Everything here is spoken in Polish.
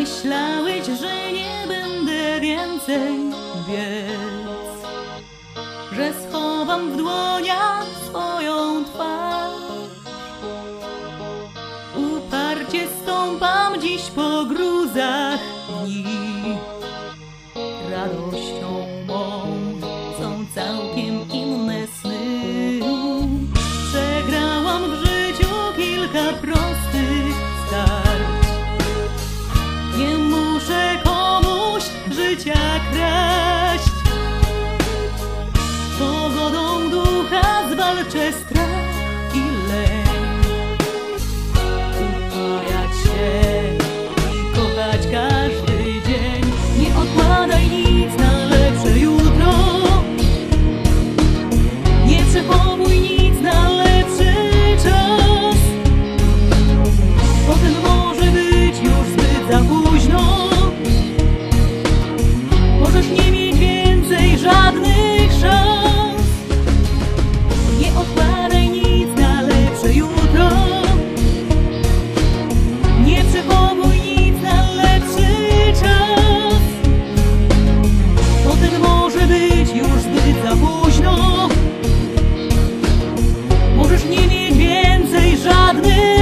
Myślałeś, że nie będę więcej biec, że schowam w dłoniach swoją twarz. Uparcie stąpam dziś po gruzach dni. Radością mą są całkiem inne sny. Przegrałam w życiu kilka prostych kraść Pogodą ducha zwalczę strach i lęk. Upajać się i kochać każdy dzień. Nie odkładaj nic na żadnych